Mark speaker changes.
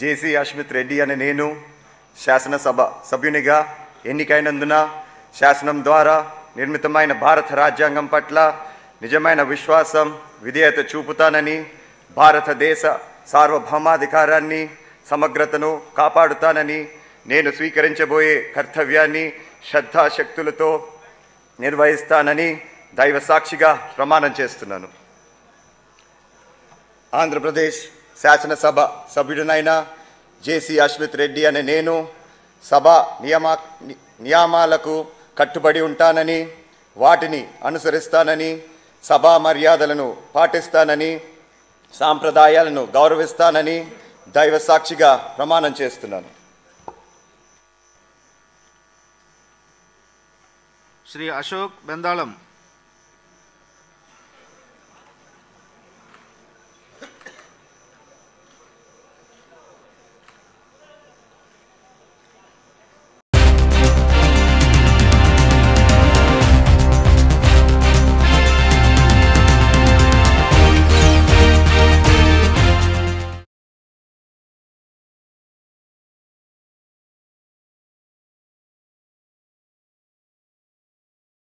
Speaker 1: జేసీ అష్మిత్ రెడ్డి అనే నేను శాసనసభ సభ్యునిగా ఎన్నికైనందున శాసనం ద్వారా నిర్మితమైన భారత రాజ్యాంగం పట్ల నిజమైన విశ్వాసం విధేయత చూపుతానని భారతదేశ సార్వభౌమాధికారాన్ని సమగ్రతను కాపాడుతానని నేను స్వీకరించబోయే కర్తవ్యాన్ని శ్రద్ధాశక్తులతో నిర్వహిస్తానని దైవ సాక్షిగా ప్రమాణం చేస్తున్నాను. ఆంధ్రప్రదేశ్ శాసనసభ సభ్యుడినైన జేసీ అశ్విత్ రెడ్డి అనే నేను సభ నియమా నియామాలకు కట్టుబడి ఉంటానని వాటిని అనుసరిస్తానని సభా మర్యాదలను పాటిస్తానని సాంప్రదాయాలను గౌరవిస్తానని దైవ సాక్షిగా ప్రమాణం చేస్తున్నాను.
Speaker 2: శ్రీ అశోక్ బెందాళం.